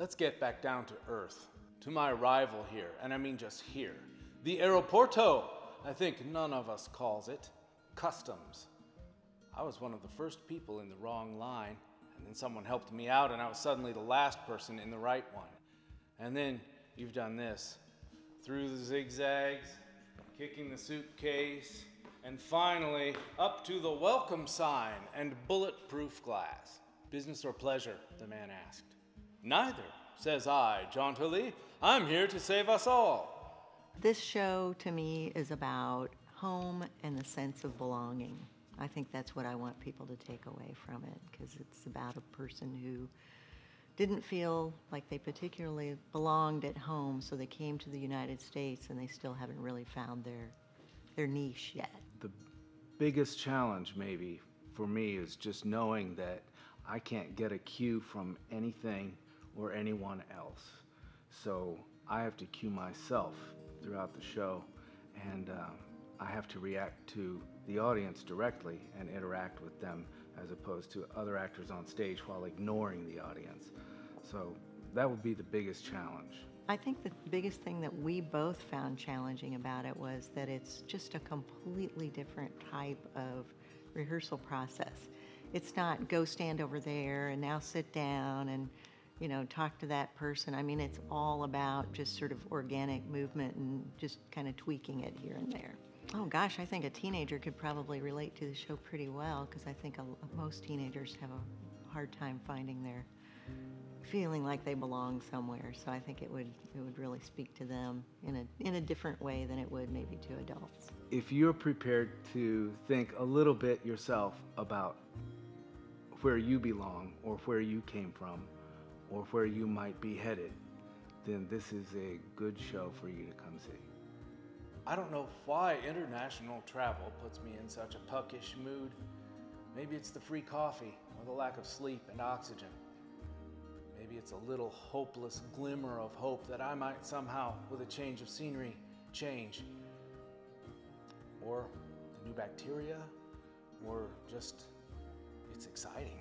Let's get back down to earth, to my arrival here, and I mean just here. The aeroporto, I think none of us calls it. Customs. I was one of the first people in the wrong line, and then someone helped me out, and I was suddenly the last person in the right one. And then you've done this through the zigzags, kicking the suitcase, and finally up to the welcome sign and bulletproof glass. Business or pleasure? the man asked. Neither, says I jauntily. I'm here to save us all. This show to me is about home and the sense of belonging. I think that's what I want people to take away from it because it's about a person who didn't feel like they particularly belonged at home, so they came to the United States and they still haven't really found their their niche yet. The biggest challenge maybe for me is just knowing that I can't get a cue from anything or anyone else. So I have to cue myself throughout the show and um, I have to react to the audience directly and interact with them as opposed to other actors on stage while ignoring the audience. So that would be the biggest challenge. I think the biggest thing that we both found challenging about it was that it's just a completely different type of rehearsal process. It's not go stand over there and now sit down and you know talk to that person. I mean it's all about just sort of organic movement and just kind of tweaking it here and there. Oh gosh, I think a teenager could probably relate to the show pretty well because I think a, most teenagers have a hard time finding their feeling like they belong somewhere. So I think it would it would really speak to them in a in a different way than it would maybe to adults. If you're prepared to think a little bit yourself about where you belong or where you came from or where you might be headed, then this is a good show for you to come see. I don't know why international travel puts me in such a puckish mood. Maybe it's the free coffee or the lack of sleep and oxygen. Maybe it's a little hopeless glimmer of hope that I might somehow, with a change of scenery, change. Or new bacteria, or just it's exciting.